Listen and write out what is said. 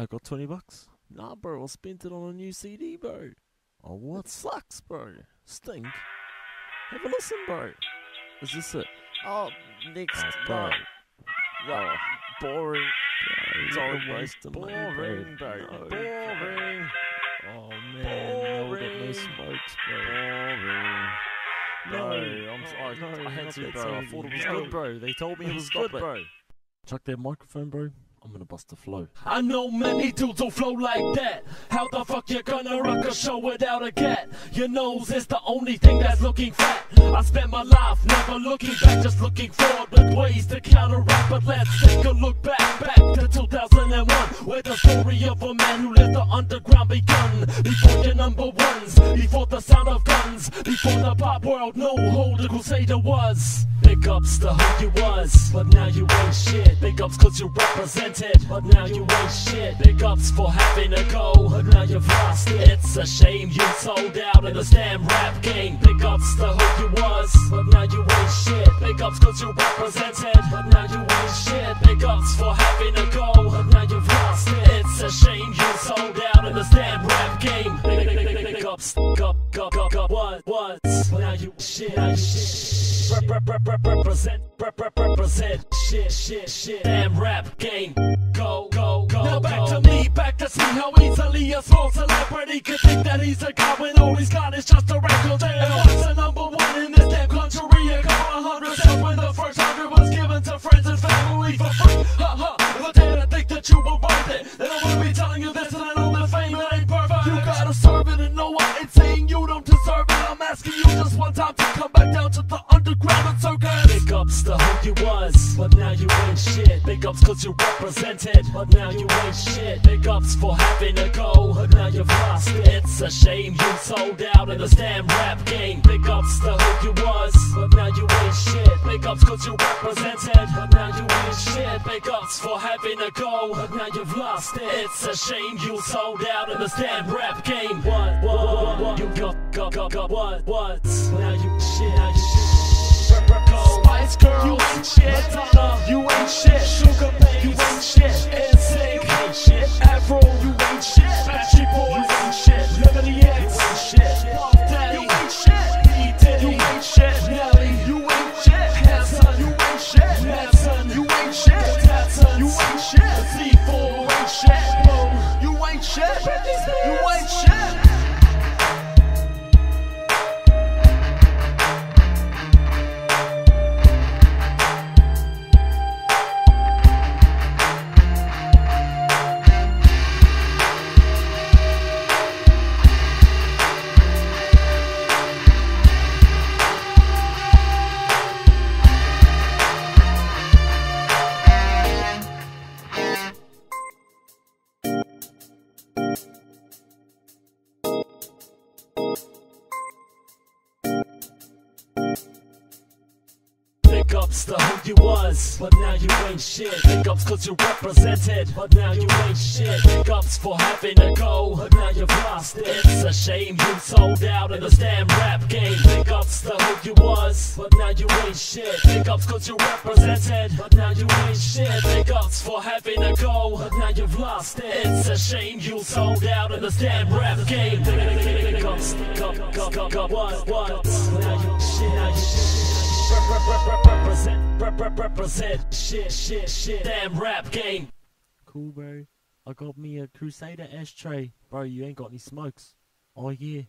I got 20 bucks? Nah, bro, I spent it on a new CD, bro. Oh, what sucks, bro? Stink. Have a listen, bro. Is this it? Oh, next, oh, bro. Oh, boring. Sorry, wasting Boring, bro. No. Boring. Oh, man. No, we got no Boring. smokes, bro. Boring. No, No, I'm oh, sorry. no, I had to, bro. I thought it was No. good, bro. They told me it was good, bro. Chuck that microphone, bro. I'm gonna bust the flow. I know many dudes who flow like that. How the fuck you gonna rock a show without a cat? Your nose is the only thing that's looking fat. I spent my life never looking back, just looking forward with ways to counteract. But let's take a look back, back to 2001, where the story of a man who lived the underground begun. Before your number ones, before the sound of guns, before the pop world knew who the Crusader was. Big ups to who you was, but now you ain't shit. Big ups cause you represented, but now you ain't shit. Big ups for having a go, but now you've lost it. It's a shame you sold out in this damn rap game. Big ups to who you was, but now you ain't shit. Big ups cause you represented, but now you ain't shit. Big ups for having a go, but now you've lost it. It's a shame you sold out in this damn rap game. Big ups, up, up, up, up, what, what? But now you shit, now you shit. Rep, rep, rep, rep, represent, rep, rep, represent, shit, shit, shit. Damn rap game, go, go, go. Now back to me, back to see how easily a small celebrity could think that he's a god when all he's got is just a record. And what's the number one in this damn country? A couple hundred cents when the first hundred was given to friends and family for free. Ha ha. If I dare to think that you were you was, but now you ain't shit. Big ups cause you represented, but now you ain't shit. Big ups for having a go, but now you've lost it. It's a shame you sold out in this damn rap game. Big ups to who you was, but now you ain't shit. Big ups cause you represented, but now you ain't shit. Big ups for having a go, but now you've lost it. It's a shame you sold out in this damn rap game. What, what, what, what? You got, got, got, what, what? Now you shit, now you shit. Spice Girl, you ain't shit. You ain't shit. Sugababes, you ain't shit. NSYNC, you ain't shit. Afro, you ain't shit. Backstreet Boys, you ain't shit. Liberty X, you ain't shit. You ain't shit. Diddy, you ain't shit. Nelly, you ain't shit. Hanson, you ain't shit. Manson, you ain't shit. Tatson, you ain't shit. C4, you ain't shit. Boom, you ain't shit. You ain't shit. Ups to who you was, but now you ain't shit. Big cause you represented, but now you ain't shit. Big for having a go, but now you've lost it. It's a shame you sold out in this damn rap game. Big ups to who you was, but now you ain't shit. Big cause you represented, but now you ain't shit. Big for having a go, but now you've lost it. It's a shame you sold out in this damn rap game. Big ups, go, go, go, go, what, what? Now you shit, now you shit. Rep, rep, rep, rep, represent, rep, rep, represent, shit, shit, shit, damn rap game. Cool, bro. I got me a Crusader ashtray. Bro, you ain't got any smokes. Oh, yeah.